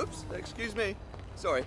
Oops, excuse me. Sorry.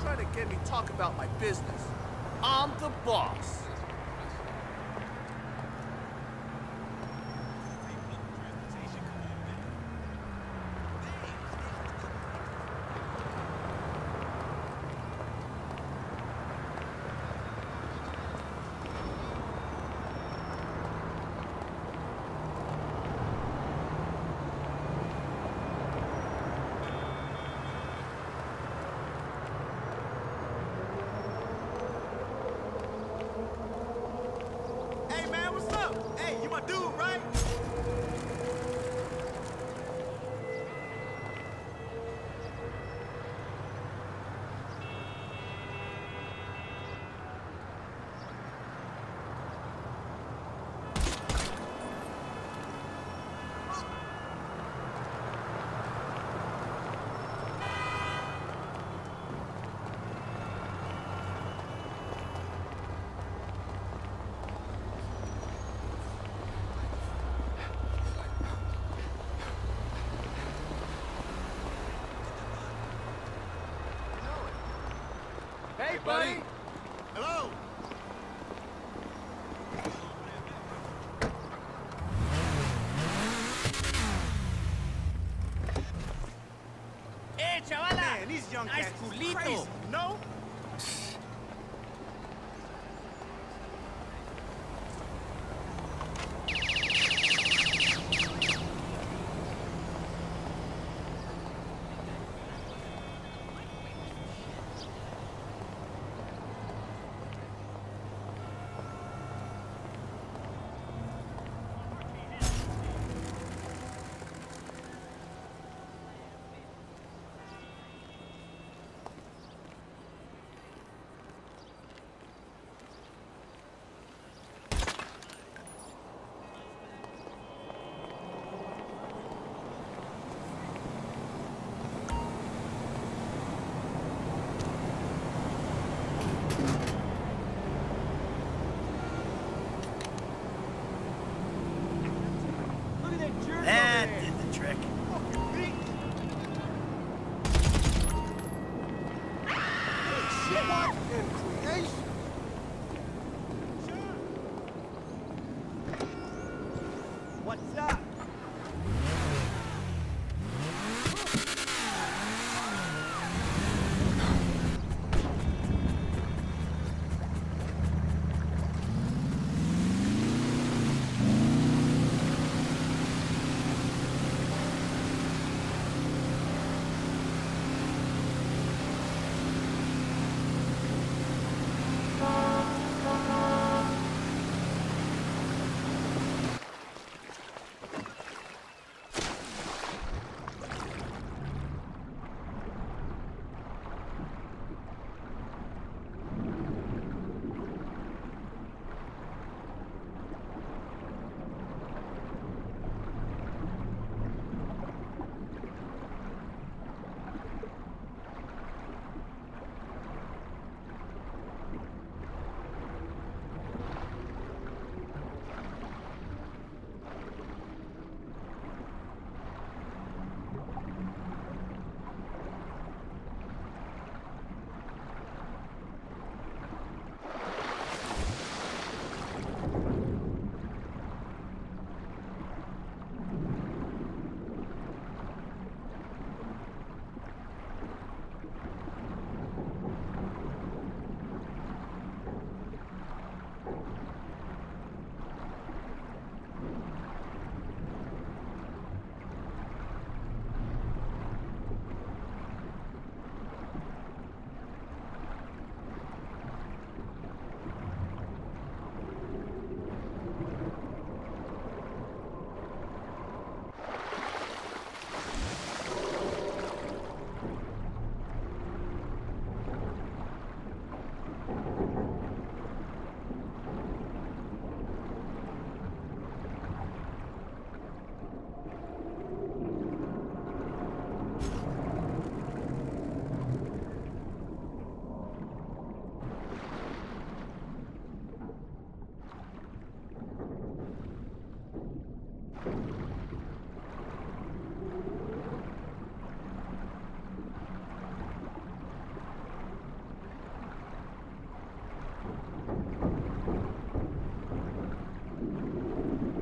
Trying to get me talk about my business. I'm the boss. Buddy. Hello. Eh, chavala. Man, these young Nice culito. crazy, no?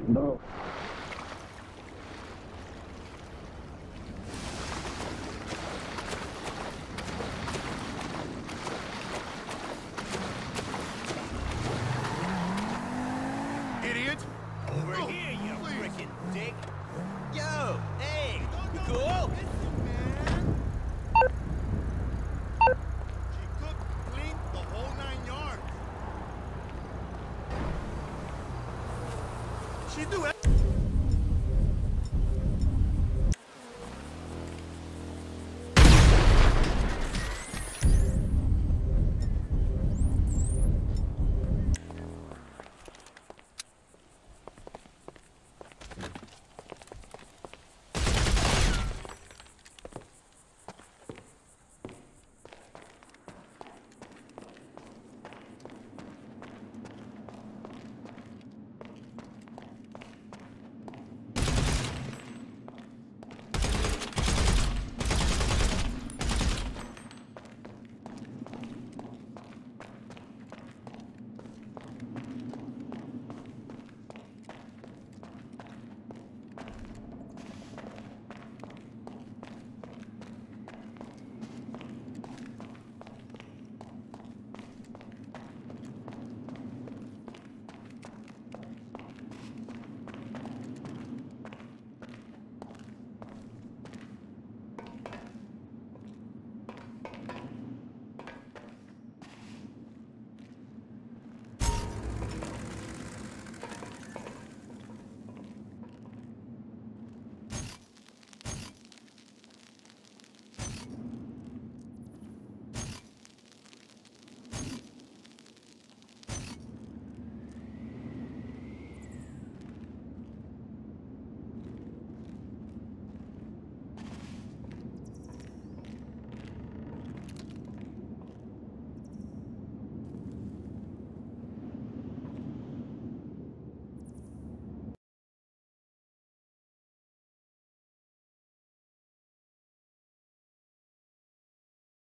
No.